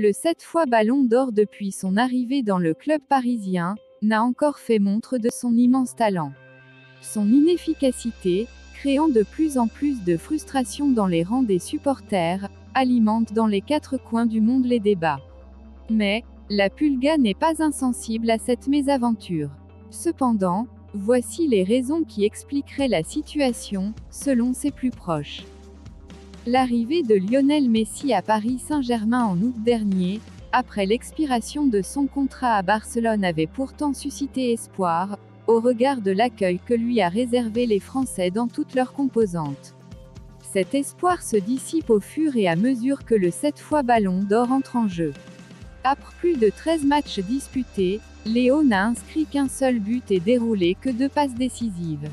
Le sept fois ballon d'or depuis son arrivée dans le club parisien, n'a encore fait montre de son immense talent. Son inefficacité, créant de plus en plus de frustration dans les rangs des supporters, alimente dans les quatre coins du monde les débats. Mais, la Pulga n'est pas insensible à cette mésaventure. Cependant, voici les raisons qui expliqueraient la situation, selon ses plus proches. L'arrivée de Lionel Messi à Paris Saint-Germain en août dernier, après l'expiration de son contrat à Barcelone avait pourtant suscité espoir, au regard de l'accueil que lui a réservé les Français dans toutes leurs composantes. Cet espoir se dissipe au fur et à mesure que le 7 fois ballon d'or entre en jeu. Après plus de 13 matchs disputés, Léo n'a inscrit qu'un seul but et déroulé que deux passes décisives.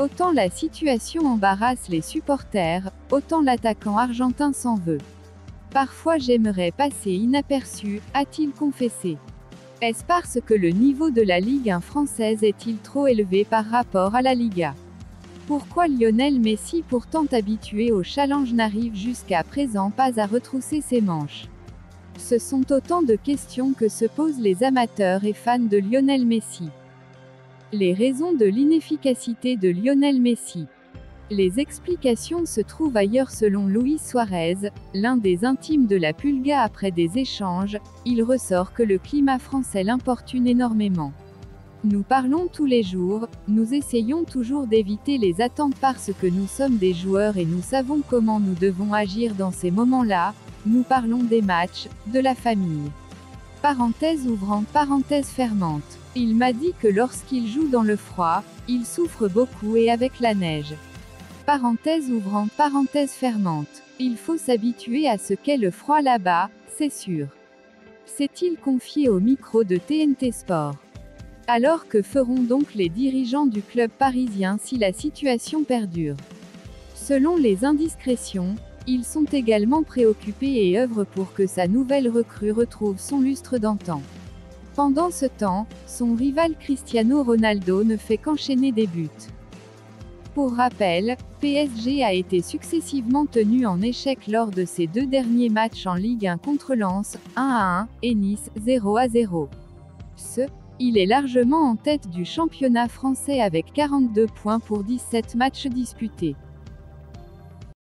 Autant la situation embarrasse les supporters, autant l'attaquant argentin s'en veut. Parfois j'aimerais passer inaperçu, a-t-il confessé. Est-ce parce que le niveau de la Ligue 1 française est-il trop élevé par rapport à la Liga? Pourquoi Lionel Messi pourtant habitué au challenge n'arrive jusqu'à présent pas à retrousser ses manches? Ce sont autant de questions que se posent les amateurs et fans de Lionel Messi. Les raisons de l'inefficacité de Lionel Messi. Les explications se trouvent ailleurs selon Luis Suarez, l'un des intimes de la Pulga après des échanges, il ressort que le climat français l'importune énormément. Nous parlons tous les jours, nous essayons toujours d'éviter les attentes parce que nous sommes des joueurs et nous savons comment nous devons agir dans ces moments-là, nous parlons des matchs, de la famille. Parenthèse ouvrante, parenthèse fermante. Il m'a dit que lorsqu'il joue dans le froid, il souffre beaucoup et avec la neige. Parenthèse ouvrante, parenthèse fermante. Il faut s'habituer à ce qu'est le froid là-bas, c'est sûr. S'est-il confié au micro de TNT Sport? Alors que feront donc les dirigeants du club parisien si la situation perdure? Selon les indiscrétions, ils sont également préoccupés et œuvrent pour que sa nouvelle recrue retrouve son lustre d'antan. Pendant ce temps, son rival Cristiano Ronaldo ne fait qu'enchaîner des buts. Pour rappel, PSG a été successivement tenu en échec lors de ses deux derniers matchs en Ligue 1 contre Lens, 1 à 1, et Nice, 0 à 0. Ce, il est largement en tête du championnat français avec 42 points pour 17 matchs disputés.